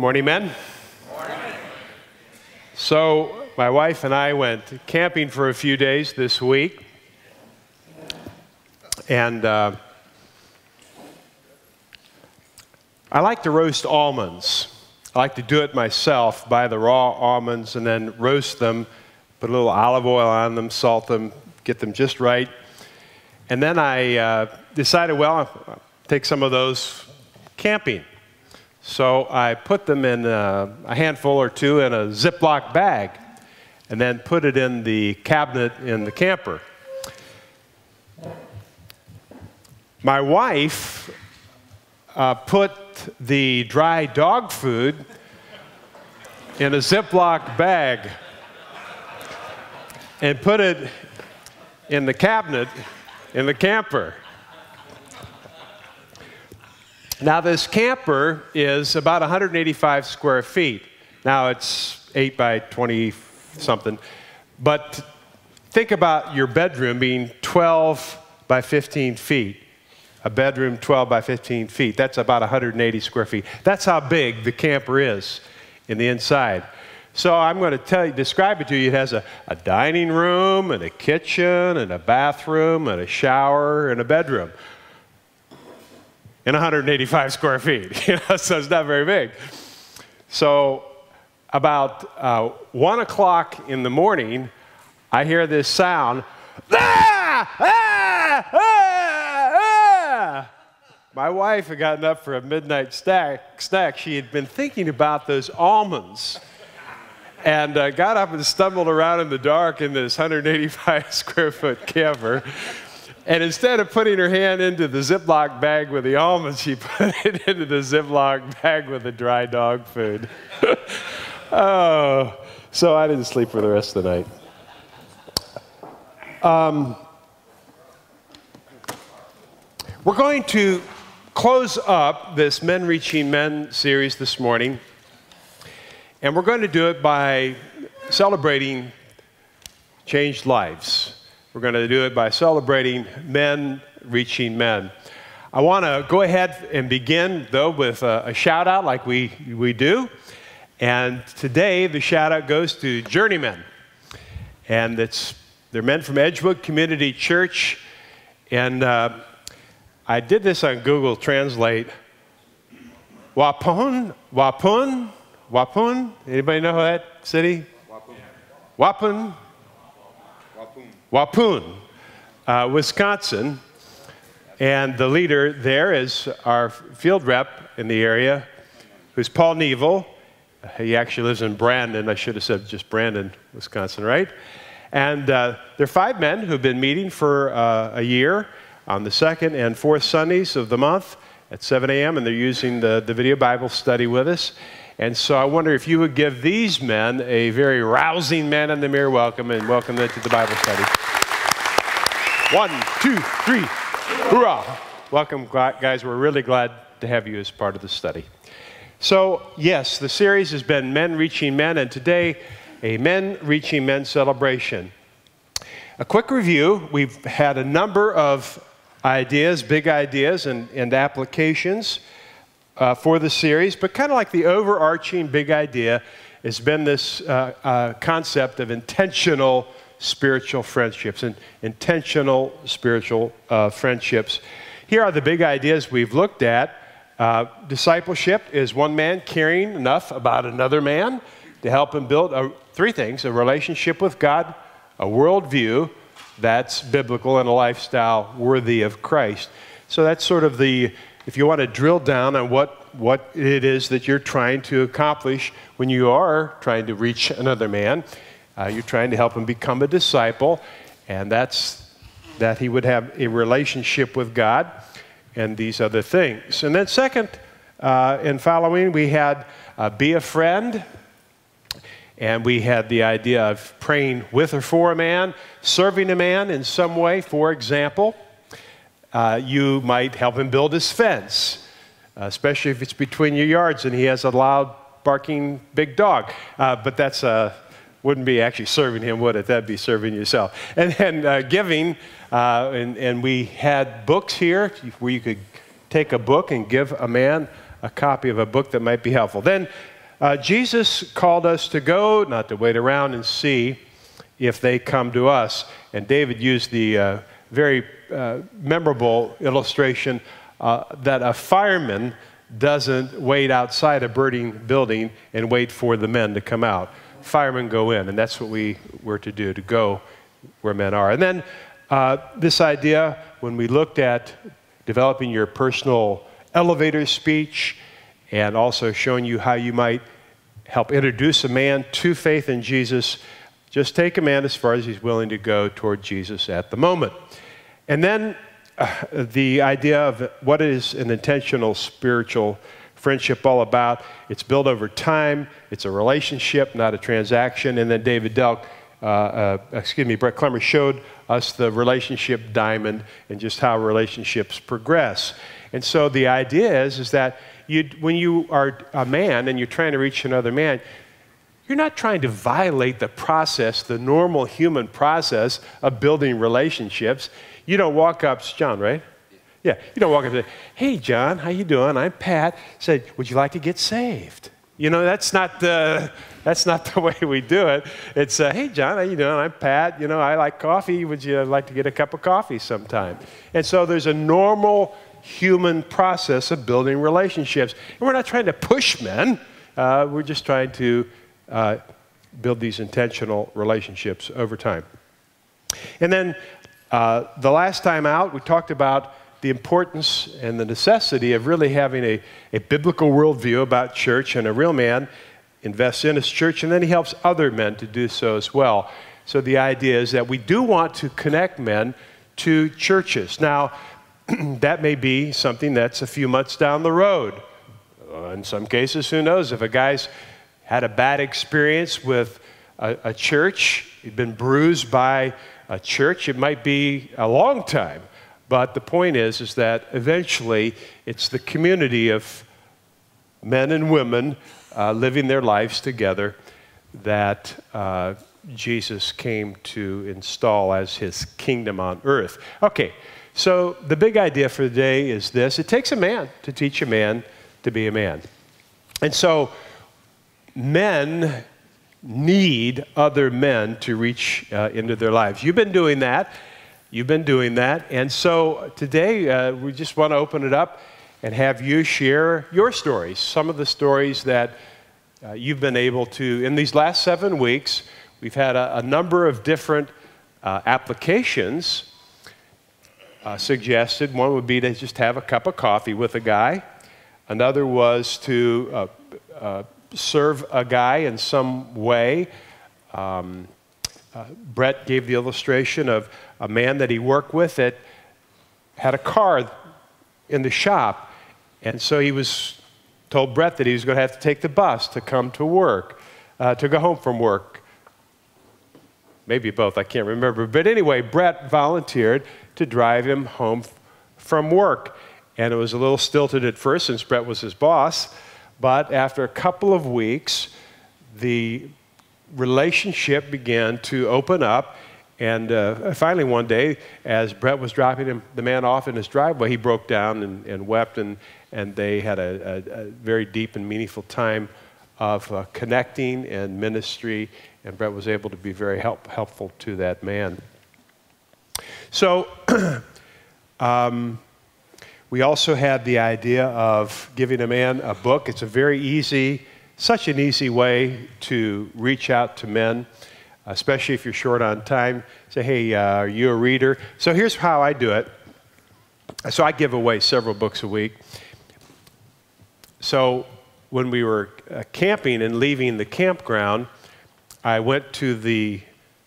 morning, men. So, my wife and I went camping for a few days this week. And uh, I like to roast almonds. I like to do it myself, buy the raw almonds and then roast them, put a little olive oil on them, salt them, get them just right. And then I uh, decided, well, I'll take some of those camping. So I put them in a, a, handful or two in a Ziploc bag and then put it in the cabinet in the camper. My wife uh, put the dry dog food in a Ziploc bag and put it in the cabinet in the camper. Now, this camper is about 185 square feet. Now, it's 8 by 20 something. But think about your bedroom being 12 by 15 feet. A bedroom 12 by 15 feet. That's about 180 square feet. That's how big the camper is in the inside. So I'm going to tell you, describe it to you. It has a, a dining room and a kitchen and a bathroom and a shower and a bedroom in 185 square feet. So it's not very big. So about uh, one o'clock in the morning, I hear this sound. Ah! Ah! Ah! ah! My wife had gotten up for a midnight snack. snack. She had been thinking about those almonds and uh, got up and stumbled around in the dark in this 185 square foot camper. And instead of putting her hand into the Ziploc bag with the almonds, she put it into the Ziploc bag with the dry dog food. oh, so I didn't sleep for the rest of the night. Um, we're going to close up this Men Reaching Men series this morning, and we're going to do it by celebrating changed lives. We're going to do it by celebrating men reaching men. I want to go ahead and begin, though, with a, a, shout out like we, we do. And today, the shout out goes to Journeymen. And it's, they're men from Edgewood Community Church. And uh, I did this on Google Translate. Waupun, Waupun, Waupun. Anybody know that city? Waupun. Waupun. Waupun, uh, Wisconsin. And the leader there is our field rep in the area, who's Paul Neville. He actually lives in Brandon. I should have said just Brandon, Wisconsin, right? And uh, there are five men who've been meeting for uh, a year on the second and fourth Sundays of the month at 7 a.m., and they're using the, the video Bible study with us. And so I wonder if you would give these men a very rousing man in the mirror welcome and welcome them to the Bible study. One, two, three. Hoorah! Welcome, guys. We're really glad to have you as part of the study. So, yes, the series has been Men Reaching Men, and today, a Men Reaching Men celebration. A quick review we've had a number of ideas, big ideas, and, and applications uh, for the series, but kind of like the overarching big idea has been this uh, uh, concept of intentional spiritual friendships and intentional spiritual uh, friendships. Here are the big ideas we've looked at. Uh, discipleship is one man caring enough about another man to help him build a, three things a relationship with God, a worldview that's biblical, and a lifestyle worthy of Christ. So that's sort of the if you want to drill down on what, what it is that you're trying to accomplish when you are trying to reach another man, uh, you're trying to help him become a disciple, and that's that he would have a relationship with God and these other things. And then, second, uh, in following, we had uh, be a friend. And we had the idea of praying with or for a man, serving a man in some way, for example. Uh, you might help him build his fence, uh, especially if it's between your yards and he has a loud barking big dog. Uh, but that's uh, wouldn't be actually serving him, would it? That'd be serving yourself. And then uh, giving, uh, and, and we had books here where you could take a book and give a man a copy of a book that might be helpful. Then Uh, Jesus called us to go, not to wait around and see if they come to us. And David used the very uh, memorable illustration uh, that a fireman doesn't wait outside a burning building and wait for the men to come out. Firemen go in, and that's what we were to do, to go where men are. And then uh, this idea, when we looked at developing your personal elevator speech and also showing you how you might help introduce a man to faith in Jesus, just take a man as far as he's willing to go toward Jesus at the moment. And then uh, the idea of what is an intentional spiritual friendship all about. It's built over time, it's a relationship, not a transaction. And then David Delk, uh, uh, excuse me, Brett Clemmer showed us the relationship diamond and just how relationships progress. And so the idea is, is that you, when you are a man and you're trying to reach another man, you're not trying to violate the process, the normal human process of building relationships. You don't walk up, John, right? Yeah, you don't walk up and say, "Hey, John, how you doing? I'm Pat." Said, "Would you like to get saved?" You know, that's not the that's not the way we do it. It's, uh, "Hey, John, how you doing? I'm Pat. You know, I like coffee. Would you like to get a cup of coffee sometime?" And so there's a normal human process of building relationships, and we're not trying to push men. Uh, we're just trying to uh, build these intentional relationships over time. And then uh, the last time out, we talked about the importance and the necessity of really having a, a biblical worldview about church, and a real man invests in his church, and then he helps other men to do so as well. So the idea is that we do want to connect men to churches. Now, that may be something that's a few months down the road. Uh, in some cases, who knows? If a guy's had a bad experience with a, a church, he'd been bruised by a church, it might be a long time. But the point is, is that eventually it's the community of men and women uh, living their lives together that uh, Jesus came to install as his kingdom on earth. Okay, so the big idea for the day is this it takes a man to teach a man to be a man. And so men need other men to reach uh, into their lives. You've been doing that. You've been doing that. And so today uh, we just want to open it up and have you share your stories, some of the stories that uh, you've been able to. In these last seven weeks, we've had a, a number of different uh, applications uh, suggested. One would be to just have a cup of coffee with a guy, another was to uh, serve a guy in some way. Um, uh, Brett gave the illustration of a man that he worked with that had a car in the shop. And so he was told Brett that he was going to have to take the bus to come to work, uh, to go home from work. Maybe both, I can't remember. But anyway, Brett volunteered to drive him home from work. And it was a little stilted at first since Brett was his boss. But after a couple of weeks, the relationship began to open up. And uh, finally, one day, as Brett was dropping him, the man off in his driveway, he broke down and, and wept, and, and they had a, a, a, very deep and meaningful time of uh, connecting and ministry, and Brett was able to be very help, helpful to that man. So, um, we also had the idea of giving a man a book. It's a very easy, such an easy way to reach out to men, especially if you're short on time. Say, hey, uh, are you a reader? So here's how I do it. So I give away several books a week. So when we were uh, camping and leaving the campground, I went to the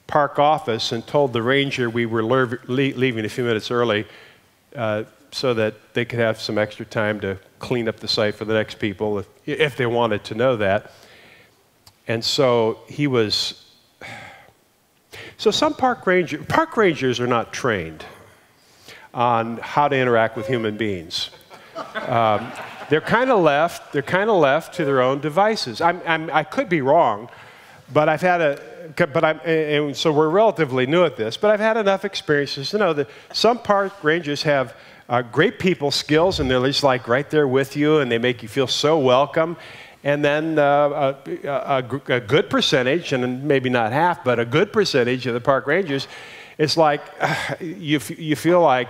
park office and told the ranger we were leaving a few minutes early. Uh, so that they could have some extra time to clean up the site for the next people if, if they wanted to know that. And so he was. So some park ranger, park rangers are not trained on how to interact with human beings. Um, they're kind of left. They're kind of left to their own devices. I'm, I'm, i could be wrong, but I've had a. But I'm, and so we're relatively new at this. But I've had enough experiences to know that some park rangers have uh, great people skills, and they're just like right there with you, and they make you feel so welcome. and then uh, a, a, a, good percentage, and maybe not half, but a good percentage of the park rangers, it's like you, you feel like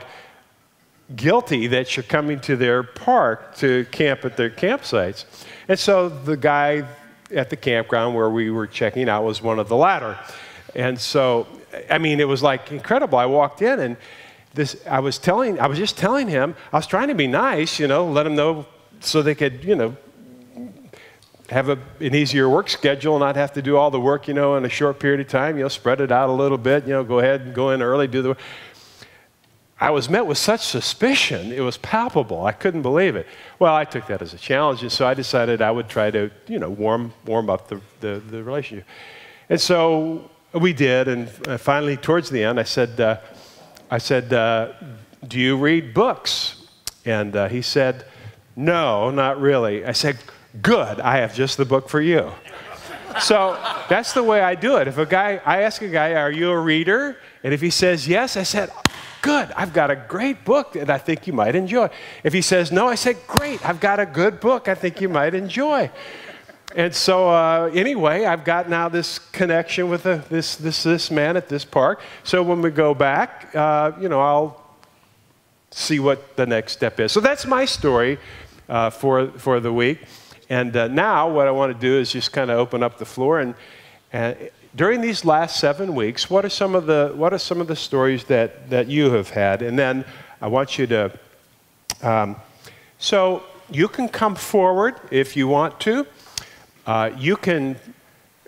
guilty that you're coming to their park to camp at their campsites. And so the guy at the campground where we were checking out was one of the latter. And so, I mean, it was like incredible. I walked in and this, I was telling, I was just telling him, I was trying to be nice, you know, let him know so they could, you know, have a, an easier work schedule, and not have to do all the work, you know, in a short period of time. You know, spread it out a little bit. You know, go ahead and go in early, do the. Work. I was met with such suspicion; it was palpable. I couldn't believe it. Well, I took that as a challenge, and so I decided I would try to, you know, warm warm up the the, the relationship. And so we did, and uh, finally, towards the end, I said, uh, I said, uh, "Do you read books?" And uh, he said, "No, not really." I said Good, I have just the book for you. So that's the way I do it. If a guy, I ask a guy, Are you a reader? And if he says yes, I said, Good, I've got a great book that I think you might enjoy. If he says no, I said, Great, I've got a good book I think you might enjoy. And so, uh, anyway, I've got now this connection with a, this, this, this man at this park. So when we go back, uh, you know, I'll see what the next step is. So that's my story uh, for, for the week. And uh, now, what I want to do is just kind of open up the floor. And, and during these last seven weeks, what are some of the, what are some of the stories that, that you have had? And then I want you to, um, so you can come forward if you want to. Uh, you can,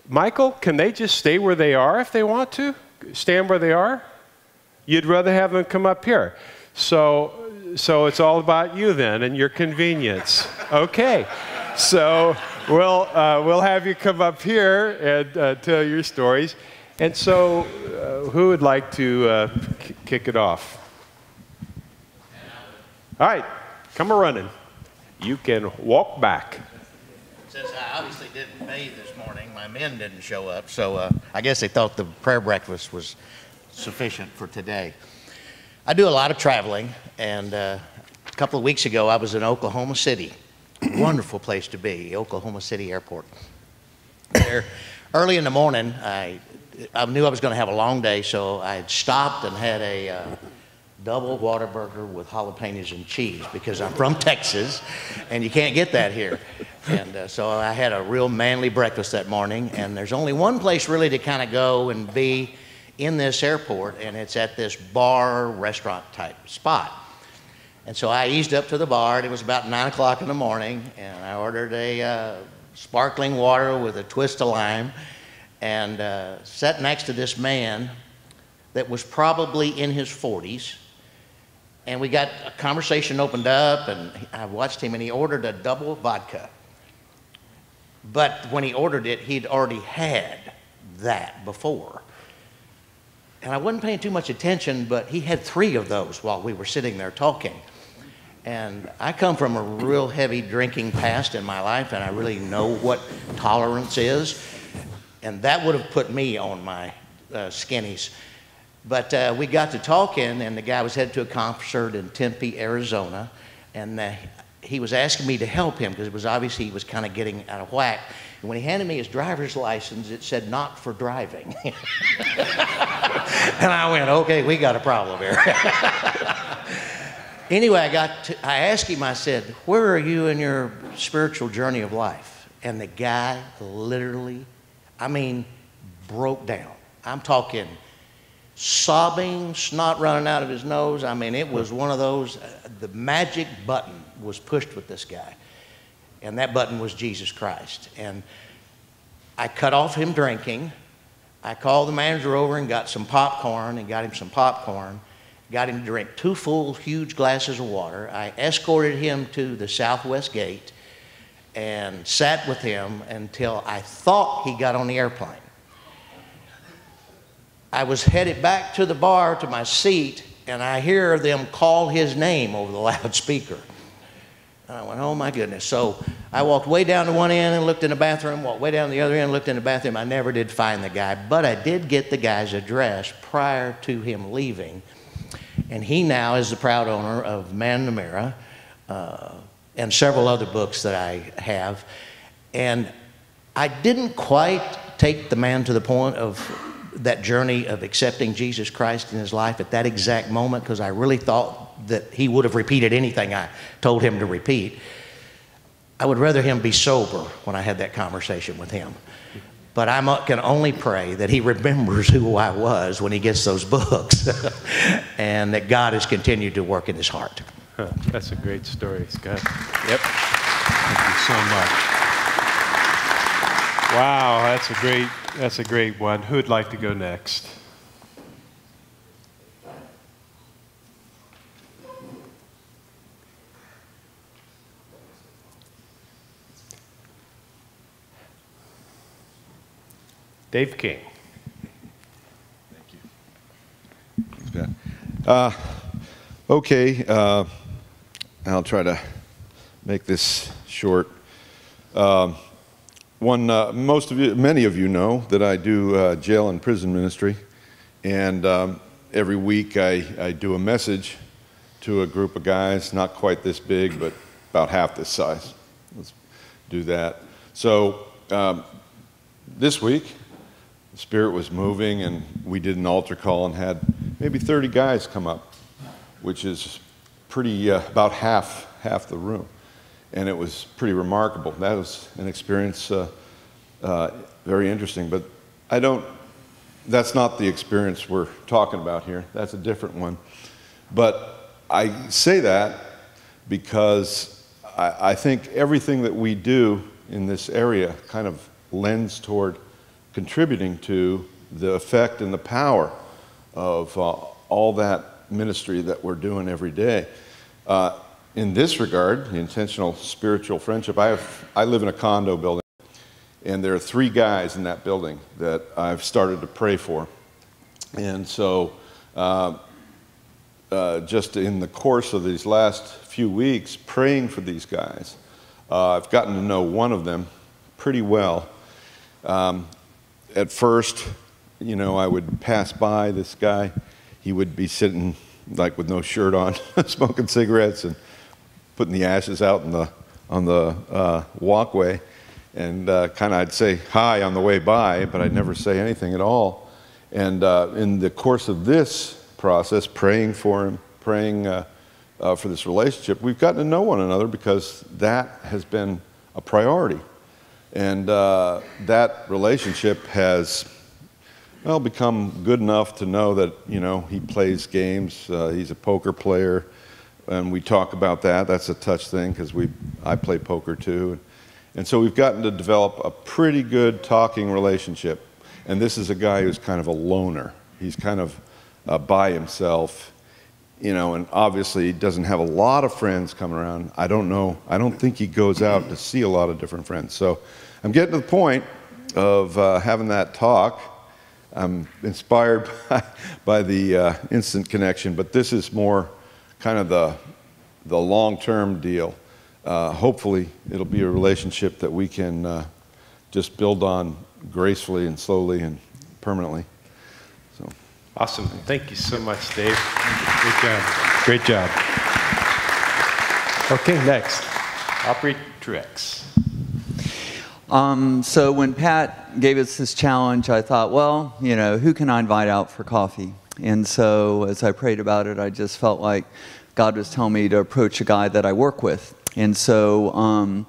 Michael, can they just stay where they are if they want to? Stand where they are? You'd rather have them come up here. So, so it's all about you then and your convenience. Okay so we'll, uh, we'll have you come up here and uh, tell your stories. And so, uh, who would like to uh, kick it off? All right, come a running. You can walk back. Since I obviously didn't bathe this morning, my men didn't show up, so uh, I guess they thought the prayer breakfast was sufficient for today. I do a lot of traveling, and uh, a couple of weeks ago I was in Oklahoma City wonderful place to be, Oklahoma City Airport. There, early in the morning, I, I knew I was going to have a long day, so I stopped and had a uh, double Whataburger with jalapenos and cheese because I'm from Texas, and you can't get that here. And uh, so I had a real manly breakfast that morning, and there's only one place really to kind of go and be in this airport, and it's at this bar restaurant type spot. And so I eased up to the bar, and it was about 9 o'clock in the morning, and I ordered a uh, sparkling water with a twist of lime and uh, sat next to this man that was probably in his 40s. And we got a conversation opened up, and I watched him, and he ordered a double vodka. But when he ordered it, he'd already had that before. And I wasn't paying too much attention, but he had three of those while we were sitting there talking. And I come from a real heavy drinking past in my life, and I really know what tolerance is. And that would have put me on my uh, skinnies. But uh, we got to talking, and the guy was headed to a concert in Tempe, Arizona. And uh, he was asking me to help him because it was obviously he was kind of getting out of whack. And when he handed me his driver's license, it said not for driving. and I went, okay, we got a problem here. anyway, I got to, I asked him, I said, where are you in your spiritual journey of life? And the guy literally, I mean, broke down. I'm talking sobbing, snot running out of his nose. I mean, it was one of those, uh, the magic button was pushed with this guy. And that button was Jesus Christ. And I cut off him drinking. I called the manager over and got some popcorn and got him some popcorn got him to drink two full, huge glasses of water. I escorted him to the southwest gate and sat with him until I thought he got on the airplane. I was headed back to the bar to my seat, and I hear them call his name over the loudspeaker. And I went, oh my goodness. So I walked way down to one end and looked in the bathroom, walked way down to the other end and looked in the bathroom. I never did find the guy, but I did get the guy's address prior to him leaving. And he now is the proud owner of Man Mirror uh, and several other books that I have. And I didn't quite take the man to the point of that journey of accepting Jesus Christ in his life at that exact moment because I really thought that he would have repeated anything I told him to repeat. I would rather him be sober when I had that conversation with him. But I can only pray that he remembers who I was when he gets those books and that God has continued to work in his heart. Huh, that's a great story, Scott. Yep. Thank you so much. Wow, that's a great that's a great one. Who'd like to go next? Dave King. Thank you. Thanks. Uh, okay, uh, I'll try to make this short. Um, one, uh, most of you, many of you know that I do uh, jail and prison ministry, and um, every week I, I do a message to a group of guys, not quite this big, but about half this size. Let's do that. So um, this week, the Spirit was moving, and we did an altar call and had maybe 30 guys come up, which is pretty uh, about half half the room and it was pretty remarkable. That was an experience uh, uh, very interesting, but I don't, that's not the experience we're talking about here. That's a different one. But I say that because I, I think everything that we do in this area kind of lends toward contributing to the effect and the power of uh, all that ministry that we're doing every day. Uh, in this regard, the intentional spiritual friendship, I, have, I live in a condo building, and there are three guys in that building that I've started to pray for. And so, uh, uh, just in the course of these last few weeks, praying for these guys, uh, I've gotten to know one of them pretty well. Um, at first, you know, I would pass by this guy. He would be sitting like with no shirt on, smoking cigarettes and putting the ashes out in the, on the uh, walkway. And uh, kind of I'd say hi on the way by, but I'd never say anything at all. And uh, in the course of this process, praying for him, praying uh, uh, for this relationship, we've gotten to know one another because that has been a priority. And uh, that relationship has well, become good enough to know that, you know, he plays games, uh, he's a poker player, and we talk about that. That's a touch thing because we I play poker too, and so we've gotten to develop a pretty good talking relationship. And this is a guy who's kind of a loner. He's kind of uh, by himself, you know, and obviously he doesn't have a lot of friends coming around. I don't know. I don't think he goes out to see a lot of different friends. So I'm getting to the point of uh, having that talk. I'm inspired by, by the uh, instant connection, but this is more kind of the, the long term deal. Uh, hopefully, it'll be a relationship that we can uh, just build on gracefully and slowly and permanently. So. Awesome. Thank you so much, Dave. Great job. Great job. Okay, next. Aubrey Truex. Um, so when Pat gave us this challenge, I thought, well, you know, who can I invite out for coffee? And so as I prayed about it, I just felt like God was telling me to approach a guy that I work with. And so um,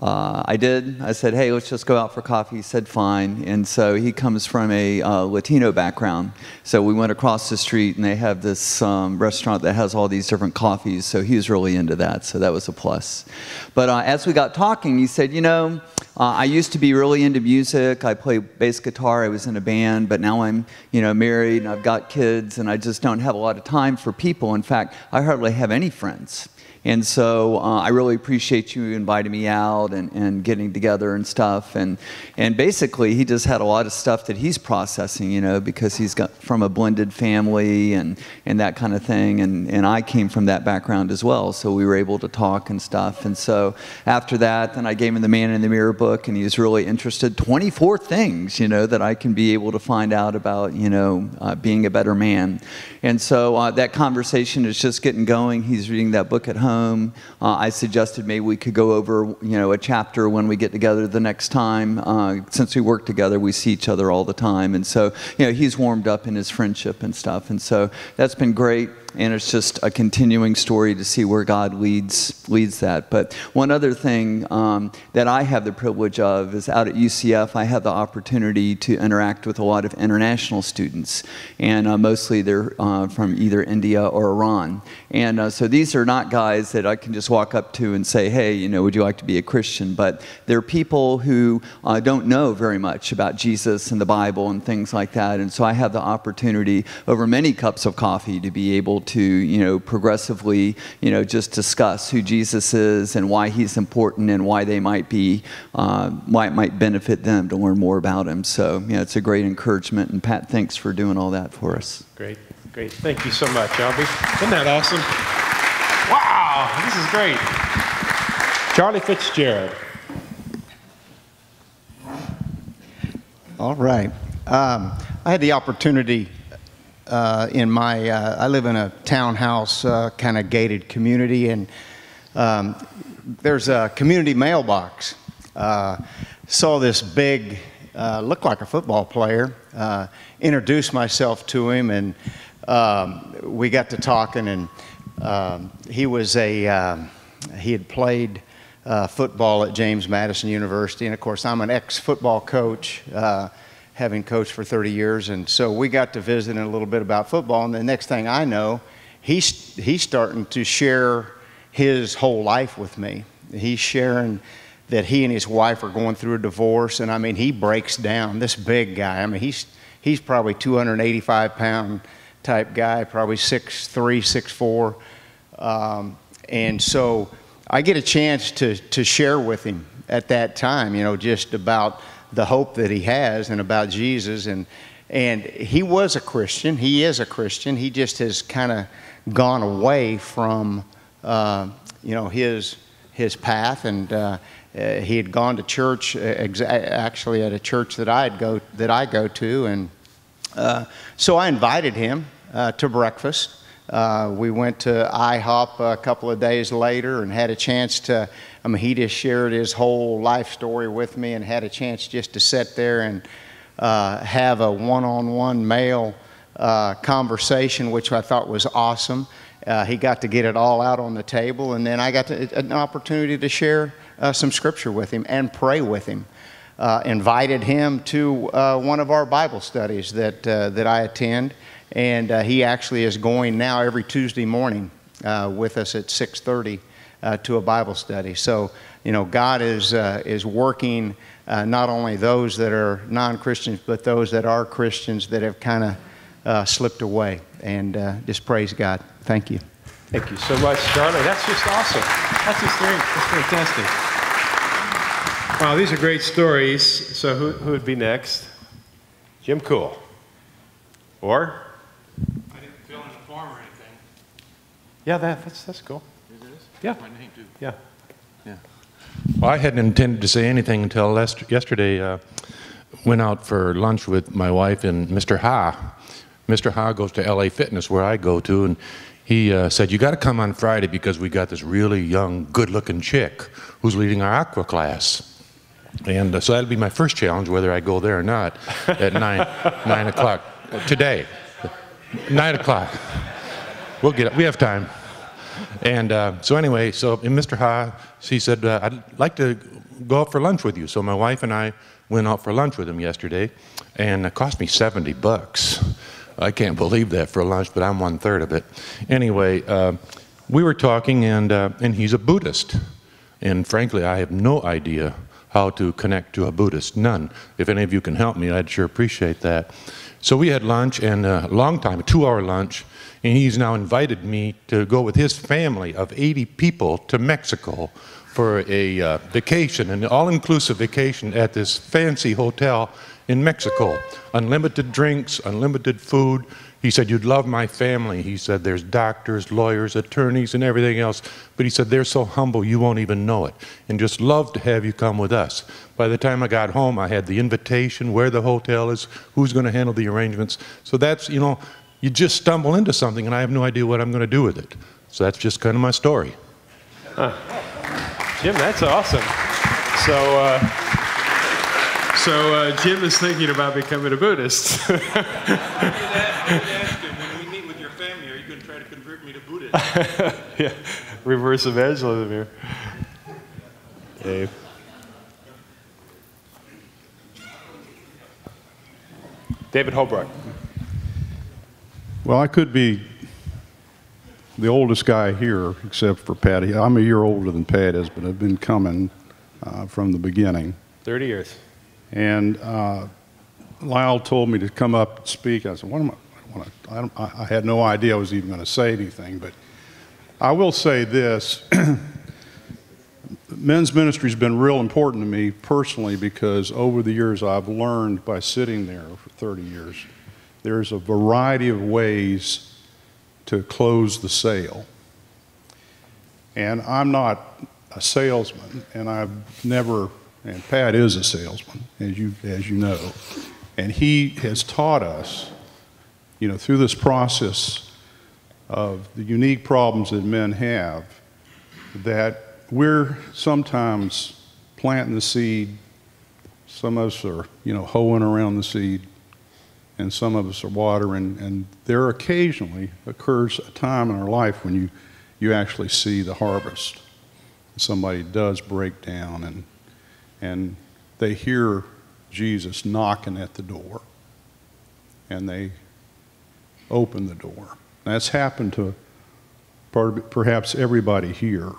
uh, I did. I said, hey, let's just go out for coffee. He said, fine. And so he comes from a uh, Latino background. So we went across the street and they have this um, restaurant that has all these different coffees. So he was really into that. So that was a plus. But uh, as we got talking, he said, you know, uh, I used to be really into music. I play bass guitar. I was in a band, but now I'm, you know, married and I've got kids and I just don't have a lot of time for people. In fact, I hardly have any friends. And so uh, I really appreciate you inviting me out and, and getting together and stuff. And, and basically, he just had a lot of stuff that he's processing, you know, because he's got from a blended family and, and that kind of thing. And, and I came from that background as well. So we were able to talk and stuff. And so after that, then I gave him the Man in the Mirror book, and he was really interested 24 things, you know, that I can be able to find out about, you know, uh, being a better man. And so uh, that conversation is just getting going. He's reading that book at home home. Uh, I suggested maybe we could go over, you know, a chapter when we get together the next time. Uh, since we work together, we see each other all the time, and so you know he's warmed up in his friendship and stuff, and so that's been great and it's just a continuing story to see where God leads leads that. But one other thing um, that I have the privilege of is out at UCF, I have the opportunity to interact with a lot of international students, and uh, mostly they're uh, from either India or Iran. And uh, so these are not guys that I can just walk up to and say, "Hey, you know, would you like to be a Christian?" But they're people who uh, don't know very much about Jesus and the Bible and things like that. And so I have the opportunity over many cups of coffee to be able to, you know, progressively, you know, just discuss who Jesus is and why he's important and why they might be, uh, why it might benefit them to learn more about him. So, you know, it's a great encouragement. And Pat, thanks for doing all that for us. Great, great. Thank you so much, Albie. Isn't that awesome? Wow, this is great. Charlie Fitzgerald. All right. Um, I had the opportunity uh, in my, uh, I live in a townhouse uh, kind of gated community, and um, there's a community mailbox. Uh, saw this big, uh, looked like a football player, introduced myself to him, and um, we got to talking, and um, he was a, um, he had played uh, football at James Madison University, and of course, I'm an ex-football coach, uh, having coached for 30 years, and so we got to visit a little bit about football. And the next thing I know, he's he's starting to share his whole life with me. He's sharing that he and his wife are going through a divorce, and I mean, he breaks down. This big guy, I mean, he's he's probably 285 pound type guy, probably six three, six four, um, and so I get a chance to, to share with him at that time, you know, just about the hope that he has and about Jesus. And, and he was a Christian. He is a Christian. He just has kind of gone away from, uh, you know, his, his path. And uh, uh, he had gone to church, uh, actually at a church that, I'd go, that I go to. And uh, so I invited him uh, to breakfast. We went to IHOP a couple of days later and had a chance to, I mean, he just shared his whole life story with me and had a chance just to sit there and uh, have a one on one male uh, conversation, which I thought was awesome. Uh, he got to get it all out on the table, and then I got to, an opportunity to share uh, some scripture with him and pray with him. Uh, invited him to one of our Bible studies that, that I attend and uh, he actually is going now every Tuesday morning uh, with us at 6:30 uh, to a Bible study. So you know, God is uh, is working uh, not only those that are non-Christians, but those that are Christians that have kind of uh, slipped away. And just praise God. Thank you. Thank you so much, Charlie. That's just awesome. That's just great. That's fantastic. Wow, these are great stories. So who, who would be next? Jim Cool. Or? I didn't fill in the form or anything. Yeah, that, that's, that's cool. Is it? Yeah. My name too. Yeah. Yeah. Well, I hadn't intended to say anything until last, yesterday. Uh, went out for lunch with my wife and Mr. Ha. Mr. Ha goes to LA Fitness, where I go to, and he uh, said, "You got to come on Friday because we got this really young, good-looking chick who's leading our aqua class." And uh, so that'll be my first challenge, whether I go there or not, at nine nine o'clock today. Nine o'clock. We'll get it. We have time. And uh, so anyway, so Mr. Ha, he said, uh, I'd like to go out for lunch with you. So my wife and I went out for lunch with him yesterday, and it cost me 70 bucks. I can't believe that for lunch, but I'm one third of it. Anyway, uh, we were talking, and, uh, and he's a Buddhist. And frankly, I have no idea how to connect to a Buddhist. None. If any of you can help me, I'd sure appreciate that. So we had lunch, and a long time, a two hour lunch, and he's now invited me to go with his family of 80 people to Mexico for a uh, vacation, an all inclusive vacation at this fancy hotel in Mexico. Unlimited drinks, unlimited food. He said, You'd love my family. He said, There's doctors, lawyers, attorneys, and everything else. But he said, They're so humble, you won't even know it. And just love to have you come with us. By the time I got home, I had the invitation, where the hotel is, who's going to handle the arrangements. So that's, you know, you just stumble into something and I have no idea what I'm going to do with it. So that's just kind of my story. Jim, that's awesome. So, uh, so uh, Jim is thinking about becoming a Buddhist. When we meet with your family, are you going to try to convert me to Buddhism? yeah, reverse evangelism here. Dave. David Holbrook. Well, I could be the oldest guy here, except for Patty. I'm a year older than Pat is, but I've been coming uh, from the beginning. 30 years. And uh, Lyle told me to come up and speak. I said, "What am I?" I, I, don't- I I had no idea I was even going to say anything, but I will say this: men's ministry has been real important to me personally because over the years I've learned by sitting there for 30 years, there's a variety of ways to close the sale. And I'm not a salesman, and I've never, and Pat is a salesman, as you, as you know. And he has taught us, you know, through this process of the unique problems that men have, that we're sometimes planting the seed, some of us are, you know, hoeing around the seed, and some of us are watering, and and there occasionally occurs a time in our life when you, you actually see the harvest. Somebody does break down and, and they hear Jesus knocking at the door and they open the door. That's happened to perhaps everybody here.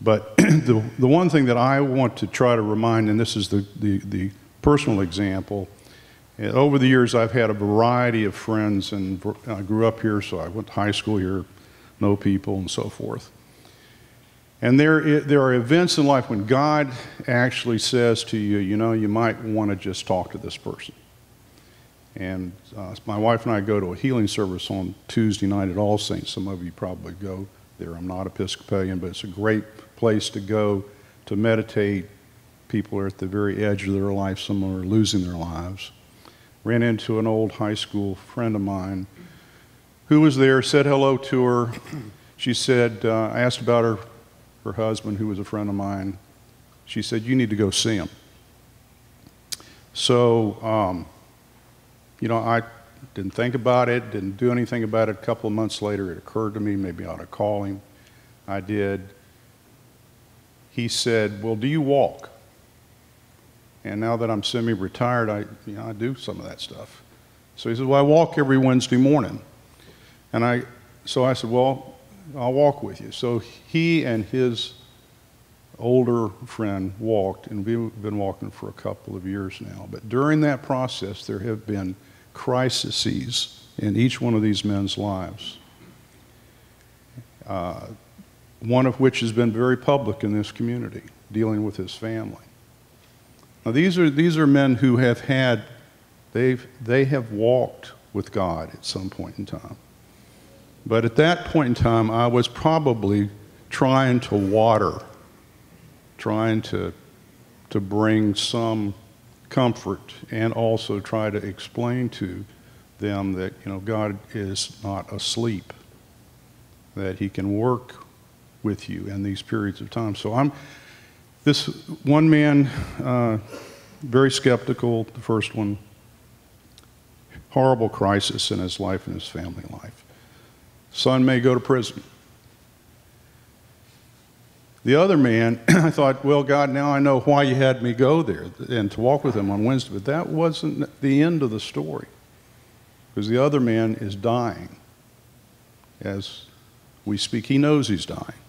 But the, the one thing that I want to try to remind, and this is the, the, the personal example, uh, over the years I've had a variety of friends, and I grew up here, so I went to high school here, know people, and so forth. And there, there are events in life when God actually says to you, you know, you might want to just talk to this person. And uh, my wife and I go to a healing service on Tuesday night at All Saints. Some of you probably go there. I'm not Episcopalian, but it's a great place to go to meditate. People are at the very edge of their life, some are losing their lives. Ran into an old high school friend of mine who was there, said hello to her. She said, uh, I asked about her, her husband, who was a friend of mine. She said, You need to go see him. So, um, you know, I didn't think about it, didn't do anything about it. A couple of months later, it occurred to me maybe I ought to call him. I did. He said, Well, do you walk? And now that I'm semi retired, I, you know, I do some of that stuff. So he said, Well, I walk every Wednesday morning. And I, so I said, Well, I'll walk with you. So he and his older friend walked, and we've been walking for a couple of years now. But during that process, there have been crises in each one of these men's lives. Uh, one of which has been very public in this community, dealing with his family. Now, these are, these are men who have had, they've, they have walked with God at some point in time. But at that point in time, I was probably trying to water, trying to, to bring some comfort and also try to explain to them that, you know, God is not asleep, that He can work with you in these periods of time. So I'm, this one man, uh, very skeptical, the first one, horrible crisis in his life and his family life. Son may go to prison. The other man, I thought, well, God, now I know why you had me go there and to walk with him on Wednesday. But that wasn't the end of the story. Because the other man is dying as we speak. He knows he's dying.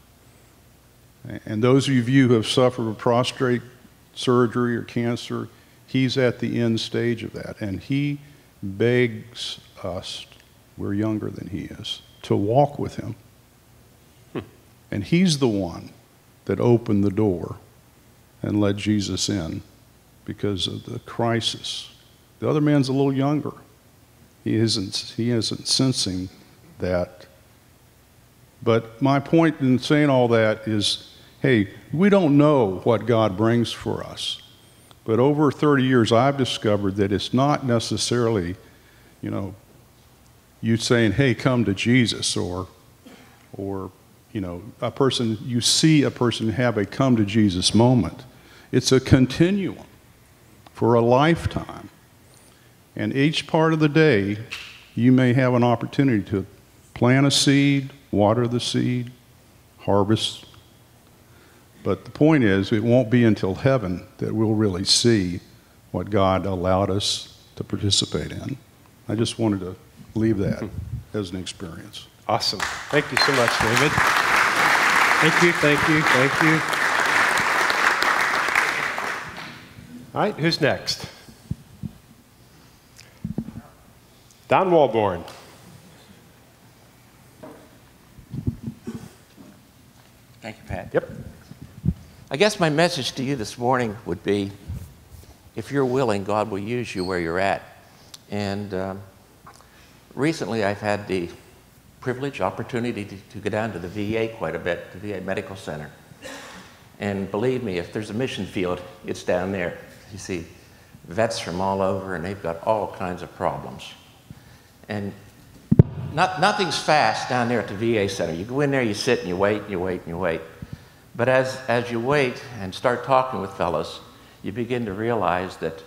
And those of you who have suffered a prostrate surgery or cancer, he's at the end stage of that. And he begs us, we're younger than he is, to walk with him. Hmm. And he's the one that opened the door and let Jesus in because of the crisis. The other man's a little younger. He isn't, he isn't sensing that. But my point in saying all that is hey, we don't know what God brings for us. But over 30 years, I've discovered that it's not necessarily, you know, you saying, hey, come to Jesus, or, or you know, a person, you see a person have a come to Jesus moment. It's a continuum for a lifetime. And each part of the day, you may have an opportunity to plant a seed, water the seed, harvest. But the point is, it won't be until heaven that we'll really see what God allowed us to participate in. I just wanted to leave that mm-hmm. as an experience. Awesome. Thank you so much, David. Thank you, thank you, thank you. All right, who's next? Don Walborn. Thank you, Pat. Yep. I guess my message to you this morning would be if you're willing, God will use you where you're at. And um, recently I've had the privilege, opportunity to, to go down to the VA quite a bit, the VA Medical Center. And believe me, if there's a mission field, it's down there. You see vets from all over, and they've got all kinds of problems. And not, nothing's fast down there at the VA center. You go in there, you sit, and you wait, and you wait, and you wait. But as, as you wait and start talking with fellows, you begin to realize that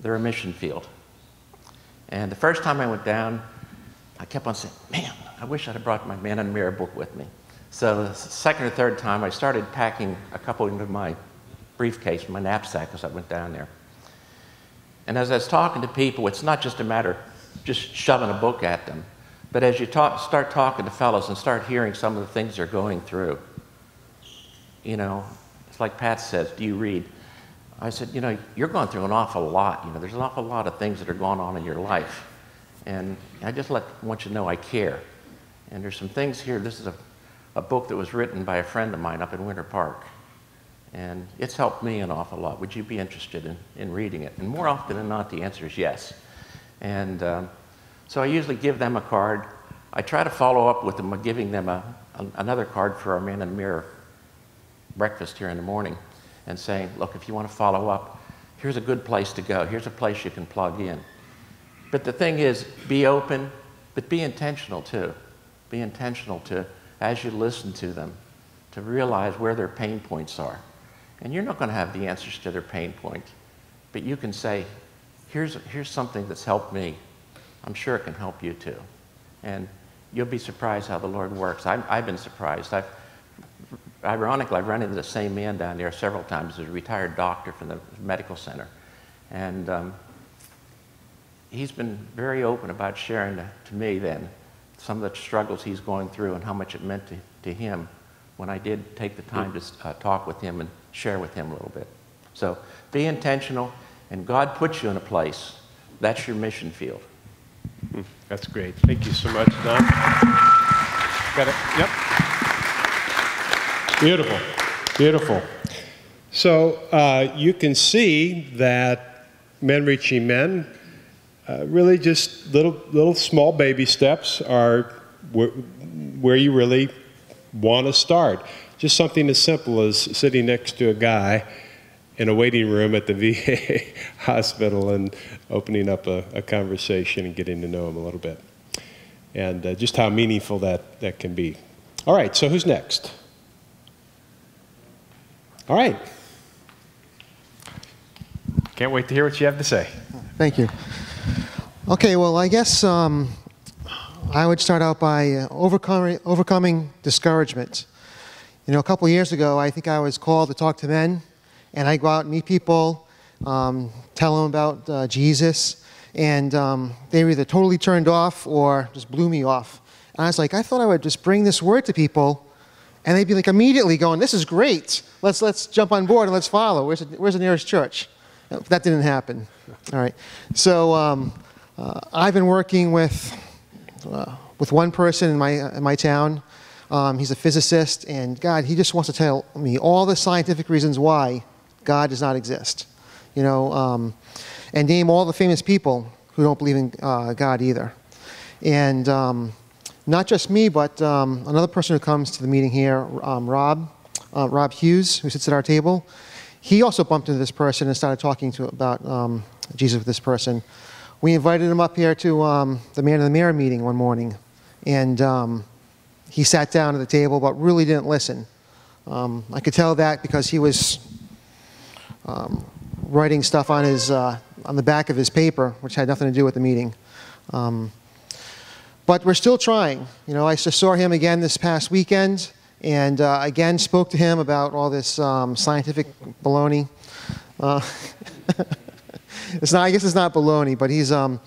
they're a mission field. And the first time I went down, I kept on saying, man, I wish I'd have brought my Man and Mirror book with me. So the second or third time, I started packing a couple into my briefcase, my knapsack, as I went down there. And as I was talking to people, it's not just a matter of just shoving a book at them, but as you talk, start talking to fellows and start hearing some of the things they're going through, you know, it's like Pat says, do you read? I said, you know, you're going through an awful lot. You know, there's an awful lot of things that are going on in your life. And I just let, want you to know I care. And there's some things here. This is a, a book that was written by a friend of mine up in Winter Park. And it's helped me an awful lot. Would you be interested in, in reading it? And more often than not, the answer is yes. And um, so I usually give them a card. I try to follow up with them by giving them a, a, another card for our Man and Mirror breakfast here in the morning and saying, look, if you want to follow up, here's a good place to go. Here's a place you can plug in. But the thing is, be open, but be intentional too. Be intentional to, as you listen to them, to realize where their pain points are. And you're not going to have the answers to their pain point, but you can say, here's, here's something that's helped me. I'm sure it can help you too. And you'll be surprised how the Lord works. i have been surprised. I've, ironically, I've run into the same man down there several times. He's a retired doctor from the medical center. And um, he's been very open about sharing to, to, me then some of the struggles he's going through and how much it meant to, to him when I did take the time to uh, talk with him and share with him a little bit. So be intentional, and God puts you in a place. That's your mission field. Hmm, that's great. Thank you so much, Don. Got it? Yep. Beautiful. Beautiful. So uh, you can see that men reaching men, uh, really just little, little small baby steps are wh where you really want to start. Just something as simple as sitting next to a guy in a waiting room at the VA hospital and opening up a, a, conversation and getting to know him a little bit. And uh, just how meaningful that, that can be. All right, so who's next? All right. Can't wait to hear what you have to say. Thank you. Okay, well, I guess um, I would start out by uh, overcoming, overcoming discouragement. You know, a couple years ago, I think I was called to talk to men, and I go out and meet people, um, tell them about uh, Jesus, and um, they were either totally turned off or just blew me off. And I was like, I thought I would just bring this word to people, and they'd be like immediately going, "This is great. Let's let's jump on board and let's follow. Where's the, where's the nearest church?" That didn't happen. All right, so um, uh, I've been working with uh, with one person in my in my town um, he's a physicist, and God, he just wants to tell me all the scientific reasons why God does not exist. You know, um, and name all the famous people who don't believe in uh, God either. And um, not just me, but um, another person who comes to the meeting here, um, Rob, uh, Rob Hughes, who sits at our table. He also bumped into this person and started talking to about um, Jesus with this person. We invited him up here to the Man in the Mirror meeting one morning, and he sat down at the table but really didn't listen. Um, I could tell that because he was um, writing stuff on, his, uh, on the back of his paper, which had nothing to do with the meeting. Um, but we're still trying. You know, I just saw him again this past weekend, and uh, again spoke to him about all this um, scientific baloney. Uh, it's not. I guess it's not baloney, but he's um,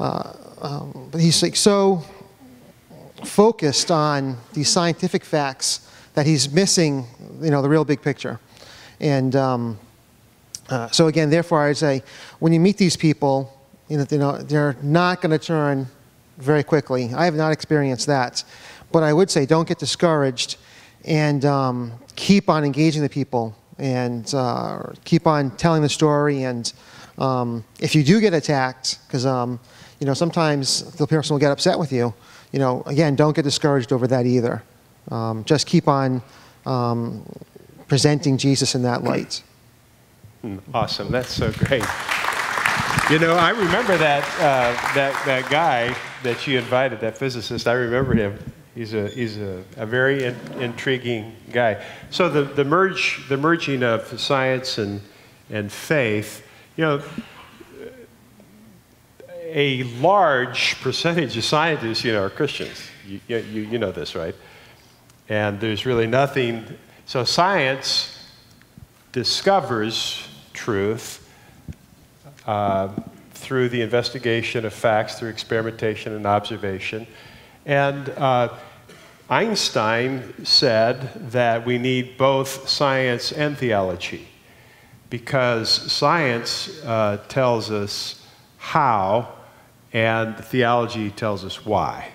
uh, um, but he's like so focused on these scientific facts that he's missing, you know, the real big picture. And um, uh, so again, therefore, I would say, when you meet these people, you know they're not going to turn very quickly. I have not experienced that. But I would say don't get discouraged and um, keep on engaging the people and uh, keep on telling the story. And um, if you do get attacked, because um, you know sometimes the person will get upset with you, you know, again, don't get discouraged over that either. Um, just keep on um, presenting Jesus in that light. Hmm, awesome. That's so great. You know, I remember that, uh, that, that guy that you invited, that physicist. I remember him. He's a, he's a, a very in, intriguing guy. So the, the, merge, the merging of science and, and faith, you know, a large percentage of scientists, you know, are Christians. You, you, you know this, right? And there's really nothing. So science discovers truth uh, through the investigation of facts, through experimentation and observation. And uh, Einstein said that we need both science and theology because science uh, tells us how and theology tells us why.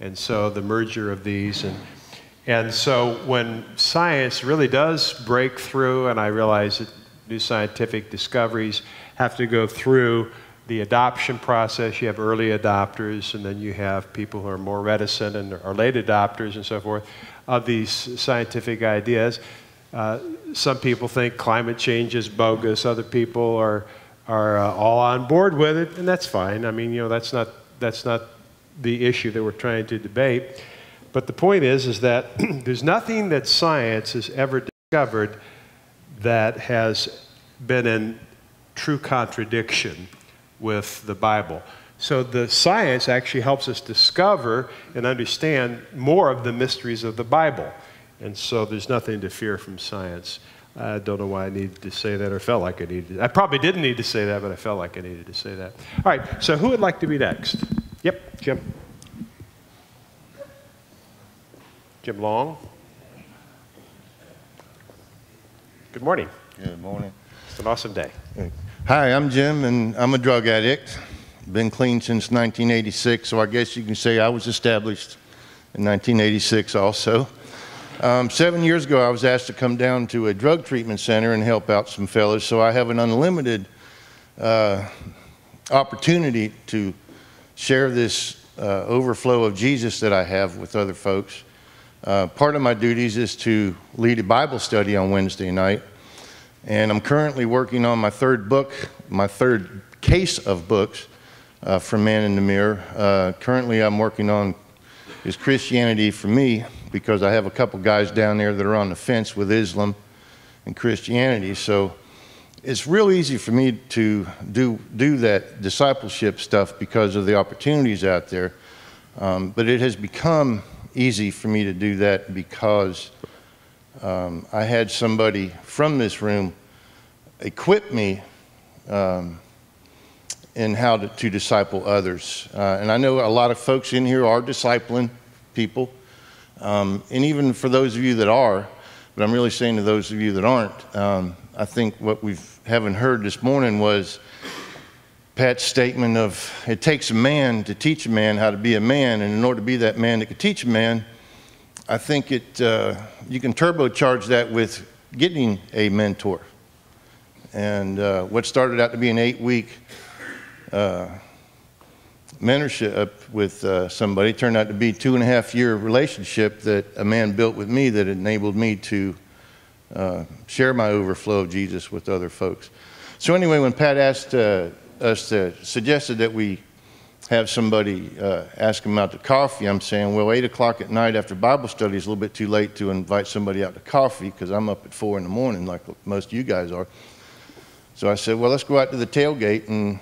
And so the merger of these and and so when science really does break through, and I realize that new scientific discoveries have to go through the adoption process. You have early adopters, and then you have people who are more reticent and are late adopters and so forth of these scientific ideas. Uh, some people think climate change is bogus. Other people are, are uh, all on board with it, and that's fine. I mean, you know, that's not, that's not the issue that we're trying to debate. But the point is, is that there's nothing that science has ever discovered that has been in true contradiction with the Bible. So the science actually helps us discover and understand more of the mysteries of the Bible. And so there's nothing to fear from science. I don't know why I needed to say that or felt like I needed. I probably didn't need to say that, but I felt like I needed to say that. All right. So who would like to be next? Yep, Jim. Jim Long. Good morning. Good morning. It's an awesome day. Hi, I'm Jim, and I'm a drug addict. Been clean since 1986, so I guess you can say I was established in 1986 also. Um, seven years ago, I was asked to come down to a drug treatment center and help out some fellas, so I have an unlimited uh, opportunity to share this uh, overflow of Jesus that I have with other folks. Uh, part of my duties is to lead a Bible study on Wednesday night. And I'm currently working on my third book, my third case of books uh, from Man in the Mirror. Uh, currently, I'm working on is Christianity for me because I have a couple guys down there that are on the fence with Islam and Christianity. So it's real easy for me to do, do that discipleship stuff because of the opportunities out there. Um, but it has become easy for me to do that because um, I had somebody from this room equip me um, in how to, to disciple others. Uh, and I know a lot of folks in here are discipling people. Um, and even for those of you that are, but I'm really saying to those of you that aren't, um, I think what we haven't heard this morning was Pat's statement of it takes a man to teach a man how to be a man, and in order to be that man that can teach a man, I think it uh, you can turbocharge that with getting a mentor. And uh, what started out to be an eight-week uh, mentorship with uh, somebody turned out to be two and a half year relationship that a man built with me that enabled me to uh, share my overflow of Jesus with other folks. So anyway, when Pat asked uh, us to, suggested that we have somebody uh, ask them out to coffee, I'm saying, well, 8 o'clock at night after Bible study is a little bit too late to invite somebody out to coffee because I'm up at 4 in the morning like most of you guys are. So I said, well, let's go out to the tailgate and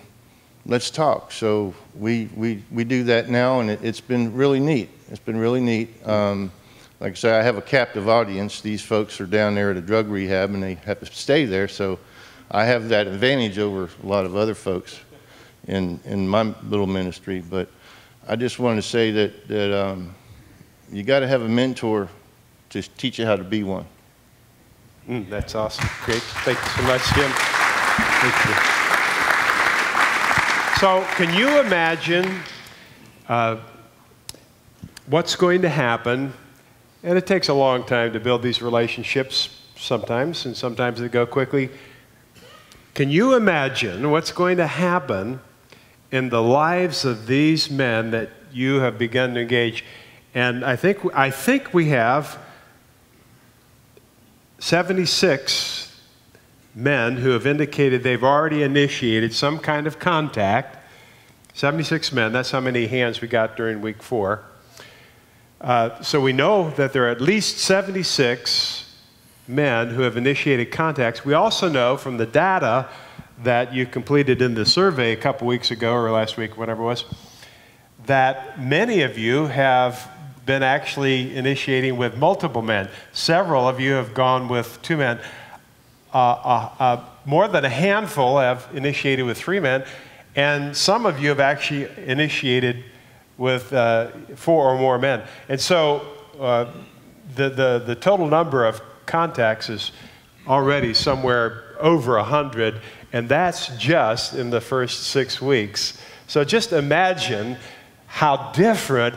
let's talk. So we, we, we do that now, and it, has been really neat. It's been really neat. Um, like I say, I have a captive audience. These folks are down there at a drug rehab, and they have to stay there. So I have that advantage over a lot of other folks in, in my little ministry. But I just wanted to say that, that um, you got to have a mentor to teach you how to be one. Mm, that's awesome. Great. Thank you so much, Jim. Thank you. So, can you imagine uh, what's going to happen? And it takes a long time to build these relationships sometimes, and sometimes they go quickly. Can you imagine what's going to happen in the lives of these men that you have begun to engage. And I think, I think we have 76 men who have indicated they've already initiated some kind of contact. 76 men, that's how many hands we got during week four. Uh, so we know that there are at least 76 men who have initiated contacts. We also know from the data that you completed in the survey a couple weeks ago or last week, whatever it was, that many of you have been actually initiating with multiple men. Several of you have gone with two men. Uh, uh, uh, more than a handful have initiated with three men, and some of you have actually initiated with uh, four or more men. And so uh, the, the, the total number of contacts is already somewhere over 100, and that's just in the first six weeks. So just imagine how different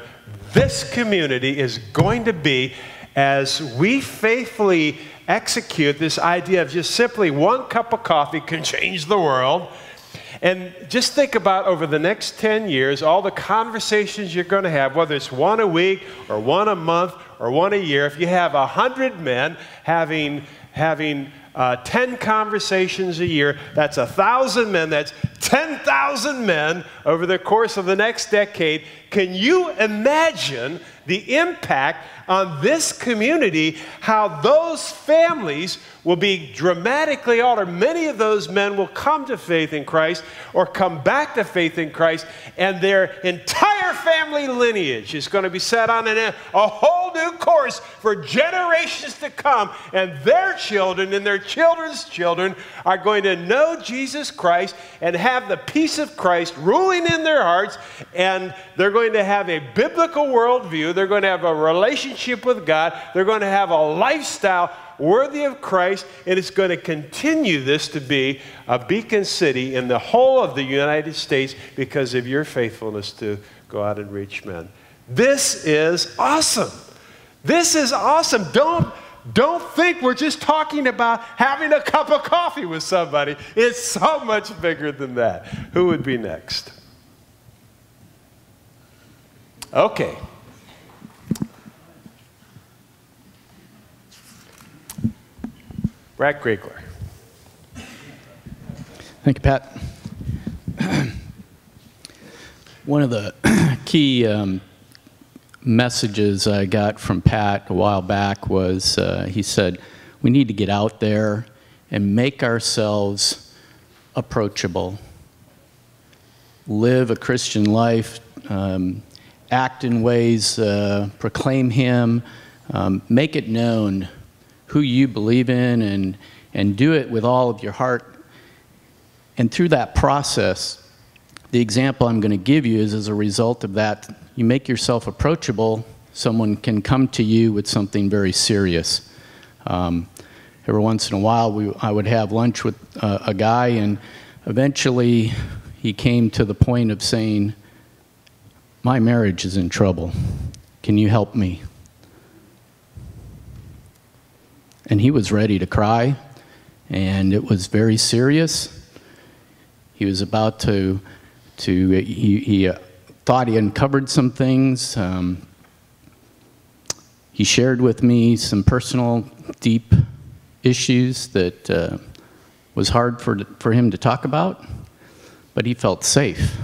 this community is going to be as we faithfully execute this idea of just simply one cup of coffee can change the world. And just think about over the next 10 years, all the conversations you're going to have, whether it's one a week or one a month or one a year. If you have 100 men having, having uh, 10 conversations a year. That's a 1,000 men. That's 10,000 men over the course of the next decade. Can you imagine the impact on this community, how those families will be dramatically altered. Many of those men will come to faith in Christ or come back to faith in Christ, and their entire family lineage is going to be set on an, a whole new course for generations to come, and their children and their children's children are going to know Jesus Christ and have the peace of Christ ruling in their hearts, and they're going to have a biblical worldview. They're going to have a relationship with God. They're going to have a lifestyle worthy of Christ, and it's going to continue this to be a beacon city in the whole of the United States because of your faithfulness to go out and reach men. This is awesome. This is awesome. Don't don't think we're just talking about having a cup of coffee with somebody. It's so much bigger than that. Who would be next? Okay. Brad Kriegler. Thank you, Pat. One of the key um, messages I got from Pat a while back was uh, he said, we need to get out there and make ourselves approachable, live a Christian life, um, act in ways, uh, proclaim Him, um, make it known who you believe in and, and do it with all of your heart. And through that process, the example I'm going to give you is as a result of that, you make yourself approachable, someone can come to you with something very serious. Um, every once in a while, we, I would have lunch with uh, a guy, and eventually he came to the point of saying, My marriage is in trouble. Can you help me? And he was ready to cry, and it was very serious. He was about to, to he, he uh, thought he uncovered some things. Um, he shared with me some personal, deep issues that uh, was hard for, for him to talk about, but he felt safe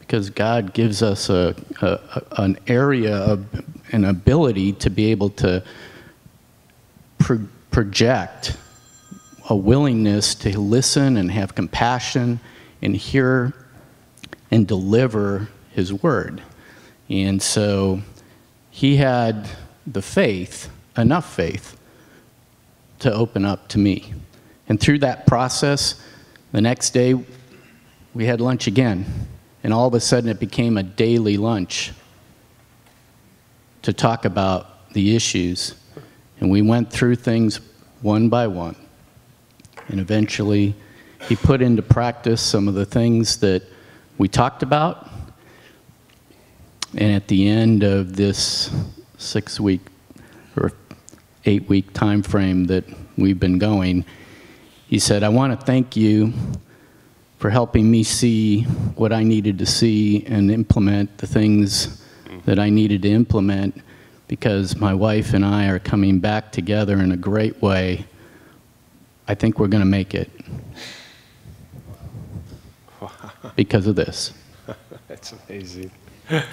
because God gives us a, a, a- an area of an ability to be able to pro- project a willingness to listen and have compassion and hear and deliver His word. And so he had the faith, enough faith, to open up to me. And through that process, the next day we had lunch again. And all of a sudden it became a daily lunch to talk about the issues. And we went through things one by one. And eventually he put into practice some of the things that we talked about. And at the end of this six week or eight week time frame that we've been going, he said, I want to thank you for helping me see what I needed to see and implement the things that I needed to implement because my wife and I are coming back together in a great way. I think we're going to make it because of this. That's amazing.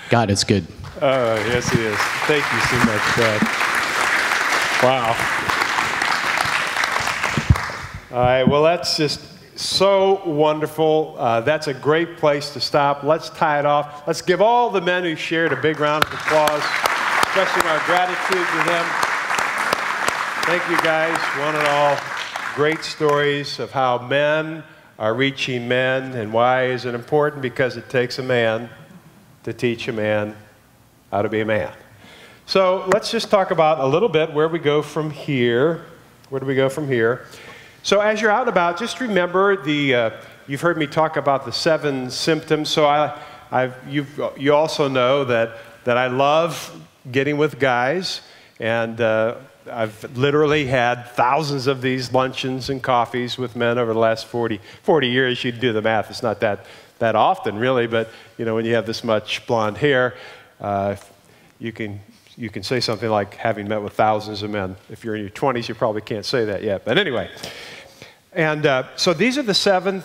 God is good. Oh, yes, he is. Thank you so much, Brad. Wow. All right, well, that's just so wonderful. Uh, that's a great place to stop. Let's tie it off. Let's give all the men who shared a big round of applause, expressing our gratitude to them. Thank you, guys, one and all. Great stories of how men are reaching men, and why is it important? Because it takes a man to teach a man how to be a man. So let's just talk about a little bit where we go from here. Where do we go from here? So as you're out and about, just remember the. Uh, you've heard me talk about the seven symptoms. So I, I've, you've, you also know that that I love getting with guys, and uh, I've literally had thousands of these luncheons and coffees with men over the last 40, 40 years. You do the math; it's not that that often, really. But you know, when you have this much blonde hair, uh, you can you can say something like having met with thousands of men. If you're in your 20s, you probably can't say that yet. But anyway, and uh, so these are the seven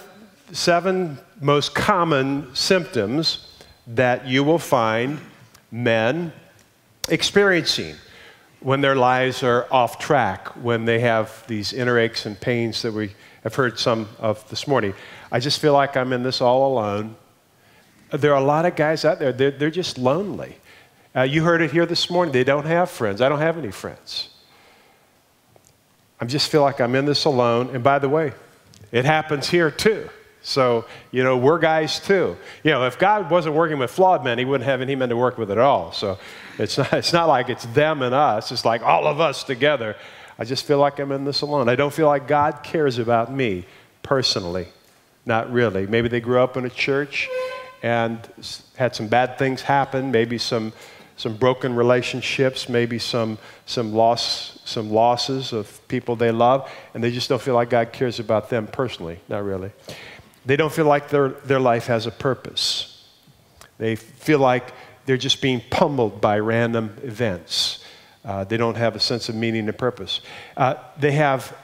seven most common symptoms that you will find men experiencing when their lives are off track, when they have these inner aches and pains that we have heard some of this morning. I just feel like I'm in this all alone. There are a lot of guys out there, they're, they're just lonely. Uh, you heard it here this morning. They don't have friends. I don't have any friends. I just feel like I'm in this alone. And by the way, it happens here too. So, you know, we're guys too. You know, if God wasn't working with flawed men, He wouldn't have any men to work with at all. So it's not, it's not like it's them and us, it's like all of us together. I just feel like I'm in this alone. I don't feel like God cares about me personally. Not really. Maybe they grew up in a church and had some bad things happen, maybe some, some broken relationships, maybe some, some, loss, some losses of people they love, and they just don't feel like God cares about them personally. Not really. They don't feel like their, their life has a purpose. They feel like they're just being pummeled by random events. Uh, they don't have a sense of meaning and purpose. Uh, they have,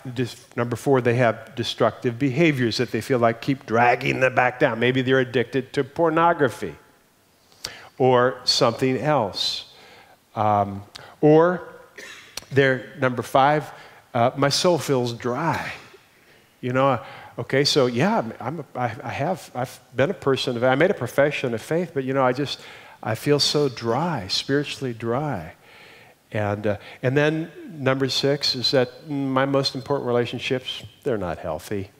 number four, they have destructive behaviors that they feel like keep dragging them back down. Maybe they're addicted to pornography or something else. Um, or they're, number five, uh, my soul feels dry. You know, okay, so yeah, I'm a, I, I have, I've been a person of, I made a profession of faith, but you know, I just, I feel so dry, spiritually dry. And, uh, and then number six is that my most important relationships, they're not healthy.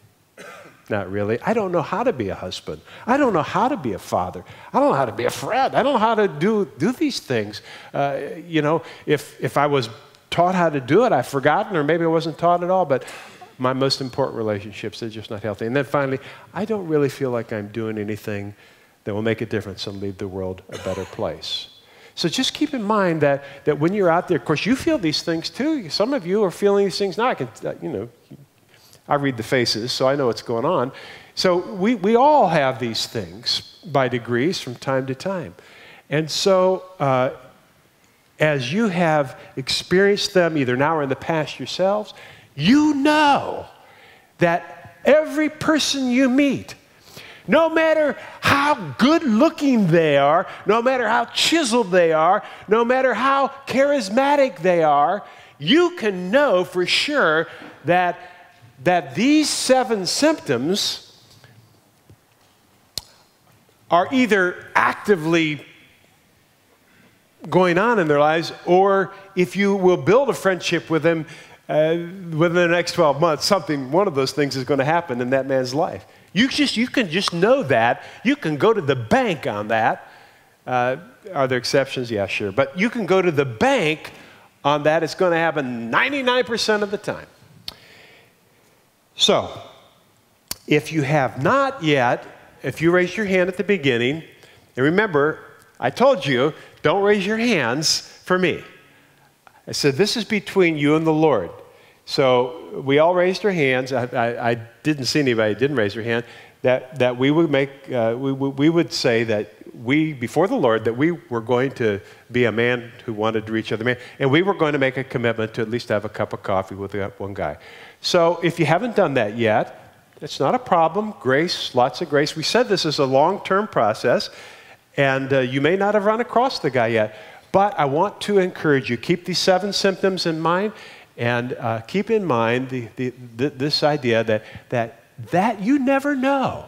Not really. I don't know how to be a husband. I don't know how to be a father. I don't know how to be a friend. I don't know how to do, do these things. Uh, you know, if, if I was taught how to do it, I've forgotten, or maybe I wasn't taught at all, but my most important relationships, they're just not healthy. And then finally, I don't really feel like I'm doing anything that will make a difference and leave the world a better place. So just keep in mind that, that when you're out there, of course, you feel these things too. Some of you are feeling these things now. I can, uh, you know, I read the faces, so I know what's going on. So we, we all have these things by degrees from time to time. And so uh, as you have experienced them either now or in the past yourselves, you know that every person you meet No matter how good looking they are, no matter how chiseled they are, no matter how charismatic they are, you can know for sure that, that these seven symptoms are either actively going on in their lives, or if you will build a friendship with them uh, within the next 12 months, something, one of those things is going to happen in that man's life. You, just, you can just know that. You can go to the bank on that. Uh, are there exceptions? Yeah, sure. But you can go to the bank on that. It's going to happen 99% of the time. So, if you have not yet, if you raised your hand at the beginning, and remember, I told you, don't raise your hands for me. I said, this is between you and the Lord. So we all raised our hands. I, I, I didn't see anybody didn't raise their hand. That, that we would make, uh, we, we would say that we, before the Lord, that we were going to be a man who wanted to reach other men, and we were going to make a commitment to at least have a cup of coffee with one guy. So if you haven't done that yet, it's not a problem. Grace, lots of grace. We said this is a long term process, and uh, you may not have run across the guy yet. But I want to encourage you keep these seven symptoms in mind and uh, keep in mind the, the, the, this idea that, that, that you never know.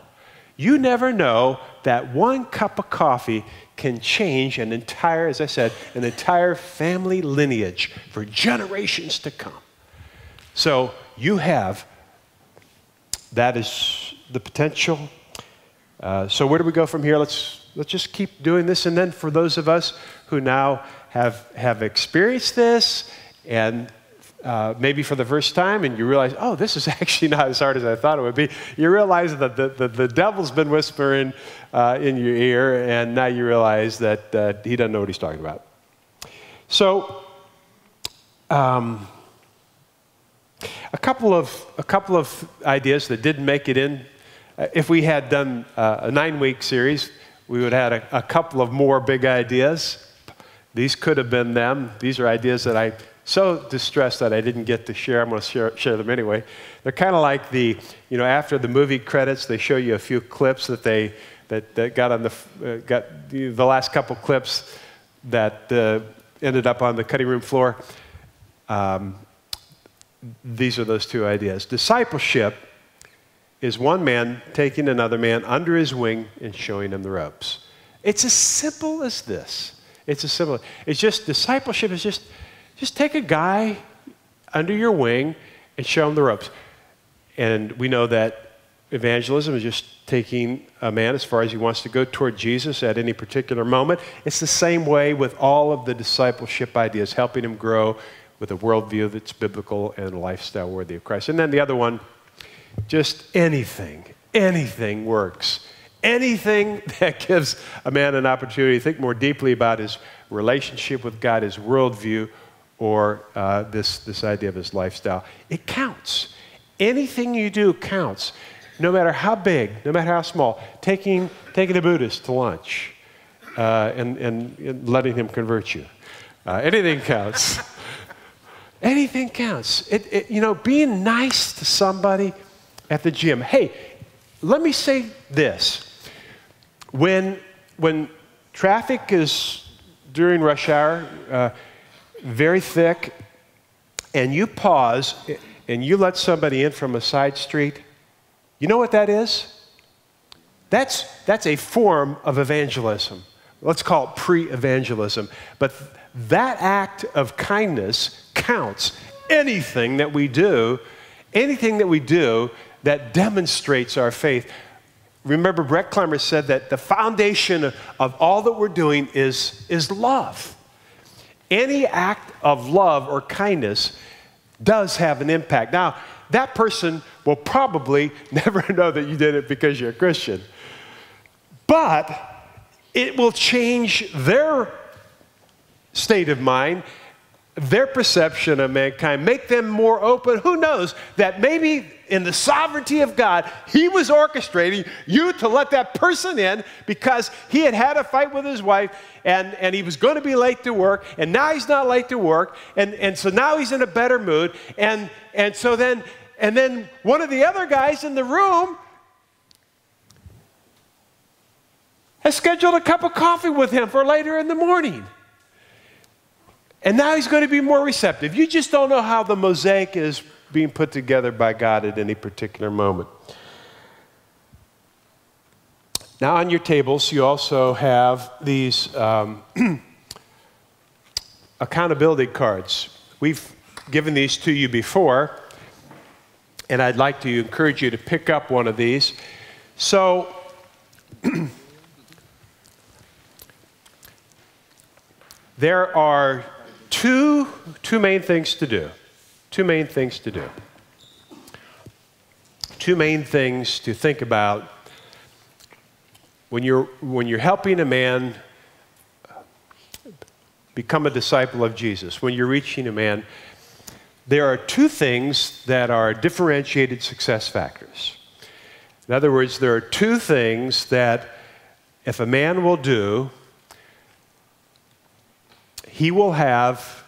You never know that one cup of coffee can change an entire, as I said, an entire family lineage for generations to come. So you have, that is the potential. Uh, so where do we go from here? Let's, let's just keep doing this. And then for those of us who now have, have experienced this and uh, maybe for the first time and you realize, oh, this is actually not as hard as I thought it would be. You realize that the, the, the devil's been whispering uh, in your ear, and now you realize that uh, he doesn't know what he's talking about. So, um, a couple of a couple of ideas that didn't make it in. Uh, if we had done uh, a nine-week series, we would have had a, a couple of more big ideas. These could have been them. These are ideas that I so distressed that I didn't get to share. I'm going to share, share them anyway. They're kind of like the, you know, after the movie credits, they show you a few clips that they that, that got on the uh, got the, the, last couple clips that uh, ended up on the cutting room floor. Um, these are those two ideas. Discipleship is one man taking another man under his wing and showing him the ropes. It's as simple as this. It's a simple. It's just discipleship is just just take a guy under your wing and show him the ropes. And we know that evangelism is just taking a man as far as he wants to go toward Jesus at any particular moment. It's the same way with all of the discipleship ideas, helping him grow with a worldview that's biblical and a lifestyle worthy of Christ. And then the other one, just anything, anything works. Anything that gives a man an opportunity to think more deeply about his relationship with God, his worldview, or uh, this, this idea of his lifestyle. It counts. Anything you do counts, no matter how big, no matter how small. Taking, taking a Buddhist to lunch uh, and, and, and, letting him convert you. Uh, anything counts. anything counts. It, it, you know, being nice to somebody at the gym. Hey, let me say this. When, when traffic is during rush hour, uh, very thick, and you pause and you let somebody in from a side street, you know what that is? That's, that's a form of evangelism. Let's call it pre evangelism. But that act of kindness counts. Anything that we do, anything that we do that demonstrates our faith. Remember, Brett Clemmer said that the foundation of, all that we're doing is, is love. Any act of love or kindness does have an impact. Now, that person will probably never know that you did it because you're a Christian, but it will change their state of mind, their perception of mankind, make them more open. Who knows that maybe in the sovereignty of God, He was orchestrating you to let that person in because he had had a fight with his wife and, and he was going to be late to work, and now he's not late to work, and, and so now he's in a better mood. And, and so then, and then one of the other guys in the room has scheduled a cup of coffee with him for later in the morning. And now he's going to be more receptive. You just don't know how the mosaic is being put together by God at any particular moment. Now, on your tables, you also have these um, accountability cards. We've given these to you before, and I'd like to encourage you to pick up one of these. So, there are two, two main things to do. Two main things to do. Two main things to think about when you're, when you're helping a man become a disciple of Jesus, when you're reaching a man, there are two things that are differentiated success factors. In other words, there are two things that if a man will do, he will have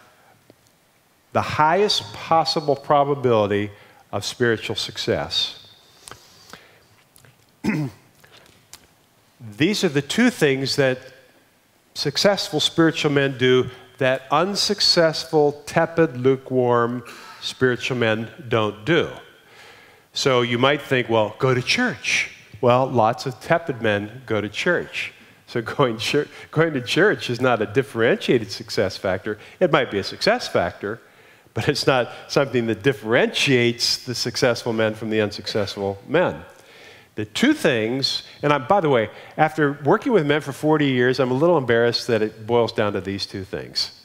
the highest possible probability of spiritual success. These are the two things that successful spiritual men do that unsuccessful, tepid, lukewarm spiritual men don't do. So you might think, well, go to church. Well, lots of tepid men go to church. So going, church, going to church is not a differentiated success factor. It might be a success factor, but it's not something that differentiates the successful men from the unsuccessful men. The two things, and I'm, by the way, after working with men for 40 years, I'm a little embarrassed that it boils down to these two things.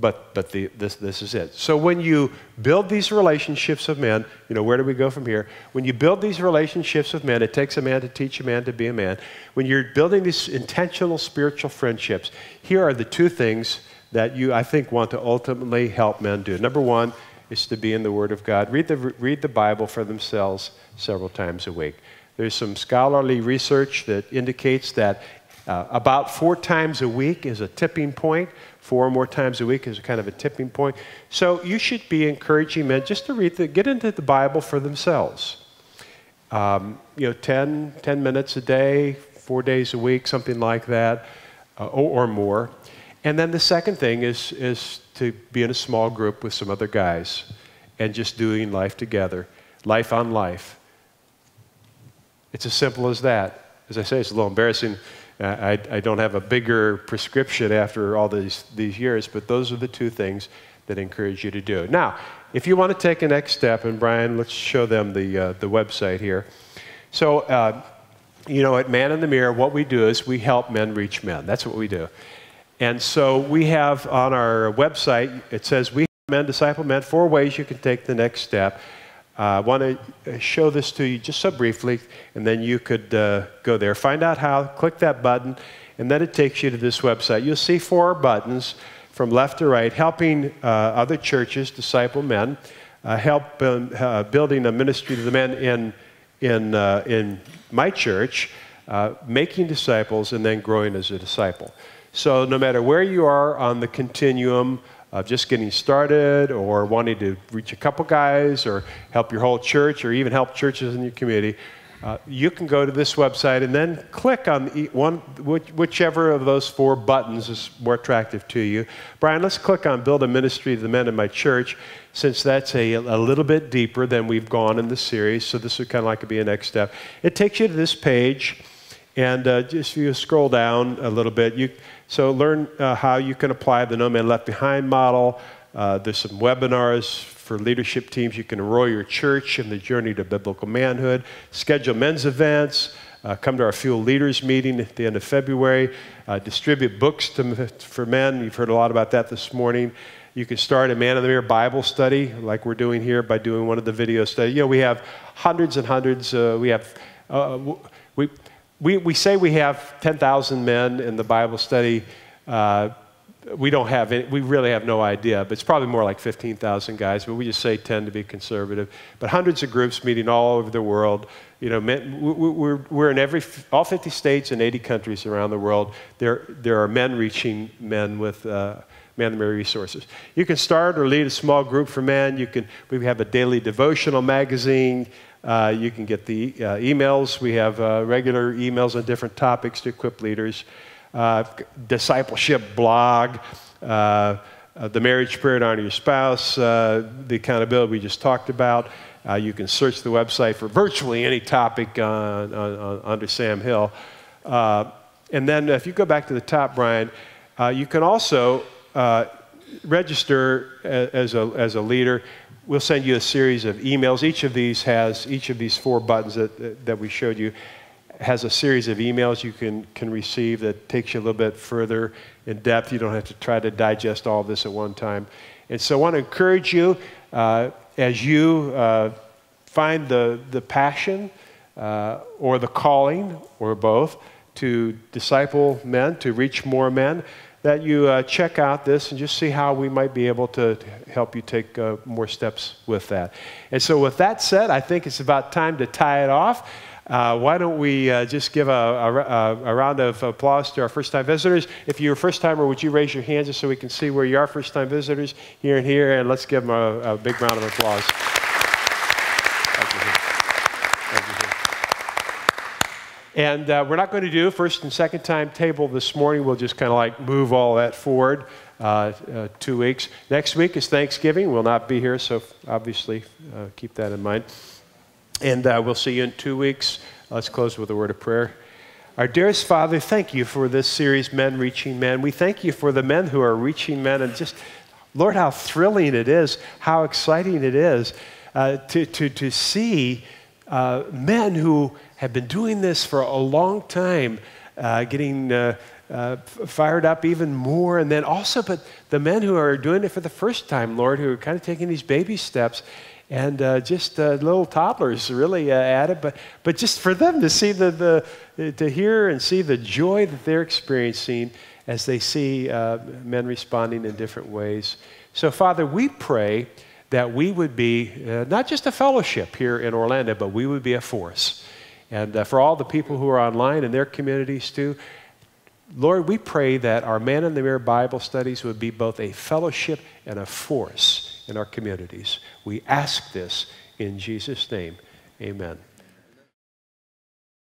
But, but the, this, this is it. So when you build these relationships of men, you know, where do we go from here? When you build these relationships of men, it takes a man to teach a man to be a man. When you're building these intentional spiritual friendships, here are the two things that you, I think, want to ultimately help men do. Number one is to be in the Word of God. Read the, read the Bible for themselves several times a week. There's some scholarly research that indicates that uh, about four times a week is a tipping point. Four or more times a week is kind of a tipping point. So you should be encouraging men just to read the, get into the Bible for themselves. Um, you know, 10, 10 minutes a day, four days a week, something like that, uh, or, or more. And then the second thing is, is to be in a small group with some other guys and just doing life together, life on life. It's as simple as that. As I say, it's a little embarrassing. I, I don't have a bigger prescription after all these, these years, but those are the two things that encourage you to do. Now, if you want to take a next step, and Brian, let's show them the, uh, the website here. So, uh, you know, at Man in the Mirror, what we do is we help men reach men. That's what we do. And so we have on our website, it says, We men disciple men, four ways you can take the next step. I uh, want to show this to you just so briefly, and then you could uh, go there. Find out how, click that button, and then it takes you to this website. You'll see four buttons from left to right helping uh, other churches disciple men, uh, help um, uh, building a ministry to the men in, in, uh, in my church, making disciples, and then growing as a disciple. So, no matter where you are on the continuum, of just getting started or wanting to reach a couple guys or help your whole church or even help churches in your community, uh, you can go to this website and then click on one, whichever of those four buttons is more attractive to you. Brian, let's click on Build a Ministry to the Men in My Church, since that's a, a little bit deeper than we've gone in the series. So this would kind of like to be a next step. It takes you to this page, and uh, just if you scroll down a little bit, you so learn uh, how you can apply the No Man Left Behind model. Uh, there's some webinars for leadership teams. You can enroll your church in the journey to biblical manhood. Schedule men's events. Uh, come to our Fuel Leaders meeting at the end of February. Uh, distribute books to, for men. You've heard a lot about that this morning. You can start a Man in the Mirror Bible study, like we're doing here by doing one of the video studies. You know, we have hundreds and hundreds. Uh, we have uh, we we, we say we have 10,000 men in the Bible study. Uh, we don't have it, we really have no idea, but it's probably more like 15,000 guys, but we just say 10 to be conservative. But hundreds of groups meeting all over the world. You know, men, we're, we're in every, all 50 states and 80 countries around the world. There, there are men reaching men with uh, resources. You can start or lead a small group for men. You can, we have a daily devotional magazine. Uh, you can get the uh, emails. We have uh, regular emails on different topics to equip leaders. Uh, discipleship blog, uh, uh, the marriage prayer to honor your spouse, the accountability we just talked about. you can search the website for virtually any topic on, on, under Sam Hill. and then if you go back to the top, Brian, you can also register as a, as a leader we'll send you a series of emails. Each of these has, each of these four buttons that, that we showed you has a series of emails you can, can receive that takes you a little bit further in depth. You don't have to try to digest all this at one time. And so I want to encourage you uh, as you uh, find the, the passion uh, or the calling or both to disciple men, to reach more men that you uh, check out this and just see how we might be able to help you take uh, more steps with that. And so, with that said, I think it's about time to tie it off. Uh, why don't we uh, just give a, a, a, round of applause to our first time visitors? If you're a first timer, would you raise your hands just so we can see where you are, first time visitors here and here? And let's give them a, a big round of applause. And uh, we're not going to do first and second time table this morning. We'll just kind of like move all that forward uh, uh, two weeks. Next week is Thanksgiving. We'll not be here, so obviously uh, keep that in mind. And uh, we'll see you in two weeks. Let's close with a word of prayer. Our dearest Father, thank you for this series, Men Reaching Men. We thank you for the men who are reaching men, and just, Lord, how thrilling it is, how exciting it is uh, to, to, to see men who have been doing this for a long time, uh, getting uh, uh, fired up even more. And then also, but the men who are doing it for the first time, Lord, who are kind of taking these baby steps and uh, just uh, little toddlers really uh, at it. But, but just for them to see the, the, to hear and see the joy that they're experiencing as they see men responding in different ways. So, Father, we pray that we would be not just a fellowship here in Orlando, but we would be a force and uh, for all the people who are online in their communities too, Lord, we pray that our Man in the Mirror Bible studies would be both a fellowship and a force in our communities. We ask this in Jesus' name. Amen.